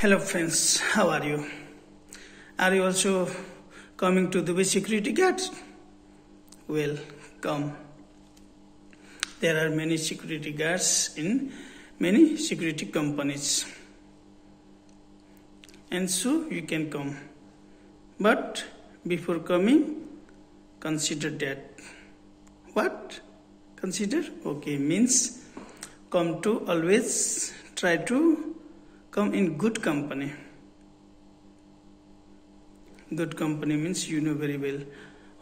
Hello friends, how are you? Are you also coming to Dubai security guards? Well, come. There are many security guards in many security companies. And so you can come. But before coming, consider that. What? Consider? Okay, means come to always try to come in good company. Good company means you know very well.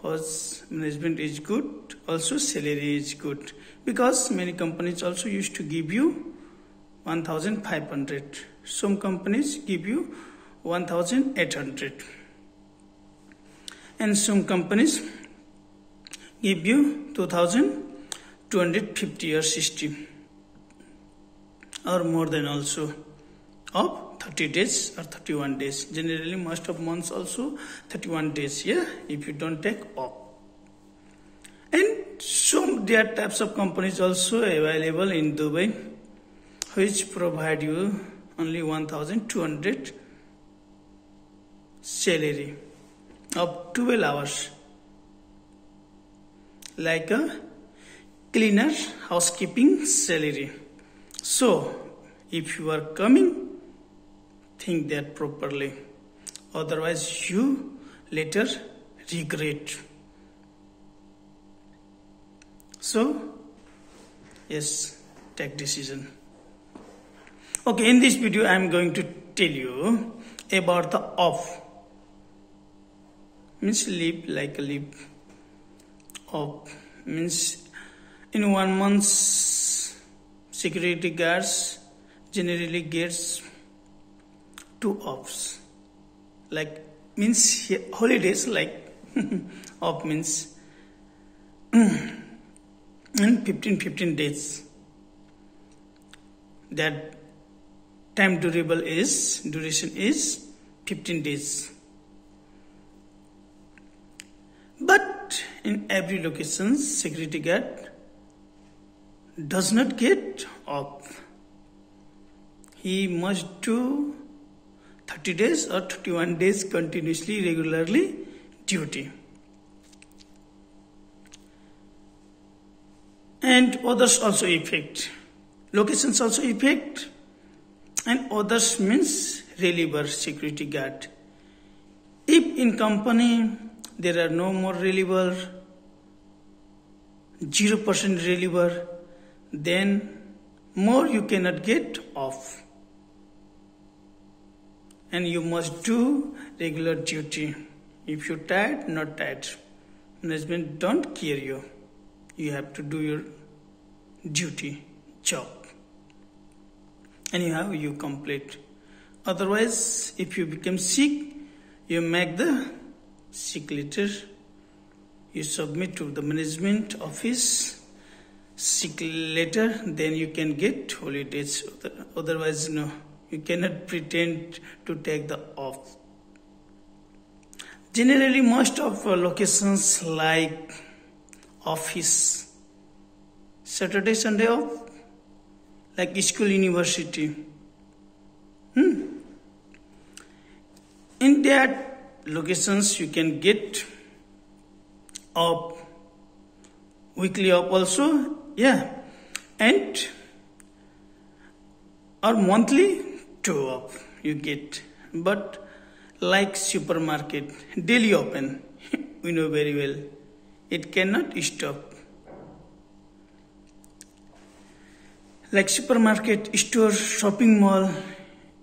House management is good, also salary is good. Because many companies also used to give you 1500. Some companies give you 1800. And some companies give you 2250 or 60 or more than also of 30 days or 31 days. Generally most of months also 31 days yeah if you don't take off. And some there types of companies also available in dubai which provide you only 1200 salary of 12 hours. Like a cleaner housekeeping salary. So if you are coming think that properly. Otherwise you later regret. So yes take decision. Okay in this video i am going to tell you about the off. Means leave like a leave off. Means in one month security guards generally gets two offs. Like means holidays like off means in 15 15 days. That time durable is duration is 15 days. But in every location security guard does not get off. He must do 30 days or 31 days continuously regularly duty. And others also affect locations also affect and others means reliever security guard. If in company there are no more reliever 0% reliever then more you cannot get off and you must do regular duty. If you're tired, not tired. Management don't care you. You have to do your duty, job. Anyhow, you complete. Otherwise, if you become sick, you make the sick letter. You submit to the management office sick letter, then you can get holidays. Otherwise, no. You cannot pretend to take the off. Generally, most of locations like office, Saturday, Sunday off, like school, university. Hmm. In that locations, you can get off weekly off also, yeah, and or monthly two up you get. But like supermarket daily open we know very well it cannot stop. Like supermarket store shopping mall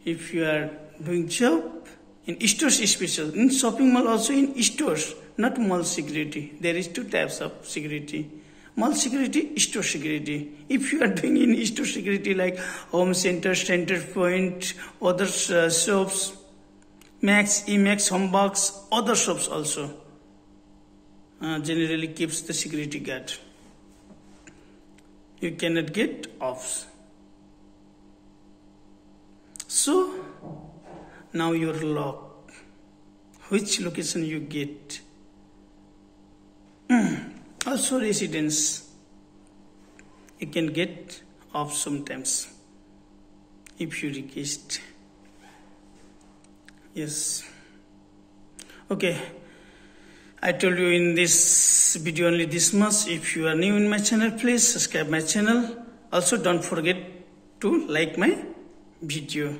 if you are doing job in stores special in shopping mall also in stores not mall security there is two types of security mall security, store security. If you are doing in store security like home center, center point, other uh, shops, Max, Emax, Homebox, other shops also uh, generally keeps the security guard. You cannot get offs. So now your lock. Which location you get? Also residence you can get off sometimes. If you request. Yes. Okay. I told you in this video only this much. If you are new in my channel please subscribe my channel. Also don't forget to like my video.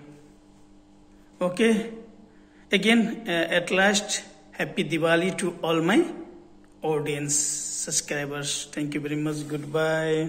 Okay. Again uh, at last happy Diwali to all my audience subscribers. Thank you very much. Goodbye